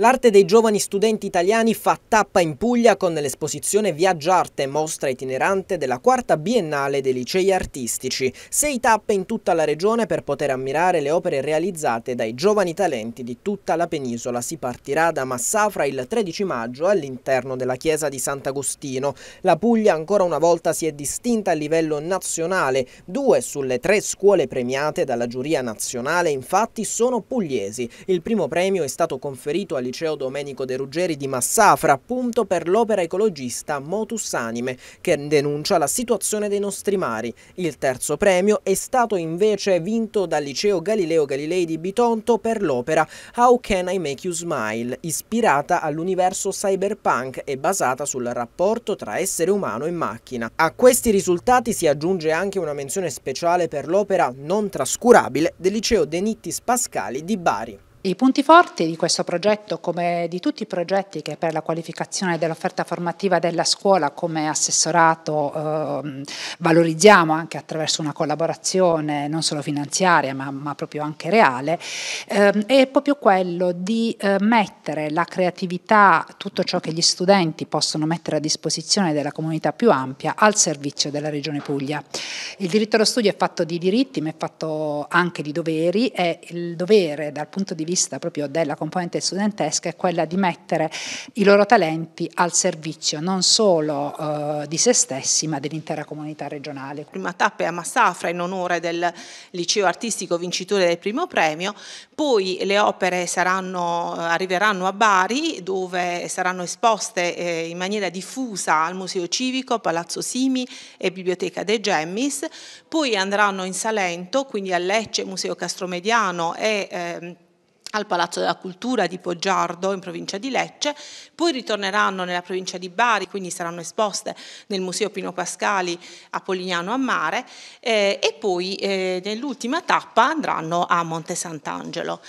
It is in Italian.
L'arte dei giovani studenti italiani fa tappa in Puglia con l'esposizione Viaggiarte, mostra itinerante della quarta biennale dei licei artistici. Sei tappe in tutta la regione per poter ammirare le opere realizzate dai giovani talenti di tutta la penisola. Si partirà da Massafra il 13 maggio all'interno della chiesa di Sant'Agostino. La Puglia ancora una volta si è distinta a livello nazionale. Due sulle tre scuole premiate dalla giuria nazionale infatti sono pugliesi. Il primo premio è stato conferito al liceo Domenico De Ruggeri di Massafra, appunto per l'opera ecologista Motus Anime, che denuncia la situazione dei nostri mari. Il terzo premio è stato invece vinto dal liceo Galileo Galilei di Bitonto per l'opera How Can I Make You Smile, ispirata all'universo cyberpunk e basata sul rapporto tra essere umano e macchina. A questi risultati si aggiunge anche una menzione speciale per l'opera non trascurabile del liceo De Nittis Pascali di Bari. I punti forti di questo progetto, come di tutti i progetti che per la qualificazione dell'offerta formativa della scuola come assessorato eh, valorizziamo anche attraverso una collaborazione non solo finanziaria ma, ma proprio anche reale, eh, è proprio quello di eh, mettere la creatività, tutto ciò che gli studenti possono mettere a disposizione della comunità più ampia al servizio della Regione Puglia. Il diritto allo studio è fatto di diritti ma è fatto anche di doveri e il dovere dal punto di vista vista proprio della componente studentesca è quella di mettere i loro talenti al servizio non solo eh, di se stessi ma dell'intera comunità regionale. Prima tappa è a Massafra in onore del liceo artistico vincitore del primo premio, poi le opere saranno, arriveranno a Bari dove saranno esposte eh, in maniera diffusa al Museo Civico, Palazzo Simi e Biblioteca De Gemmis, poi andranno in Salento, quindi a Lecce, Museo Castromediano e eh, al Palazzo della Cultura di Poggiardo in provincia di Lecce, poi ritorneranno nella provincia di Bari, quindi saranno esposte nel Museo Pino Pascali a Polignano a Mare eh, e poi eh, nell'ultima tappa andranno a Monte Sant'Angelo.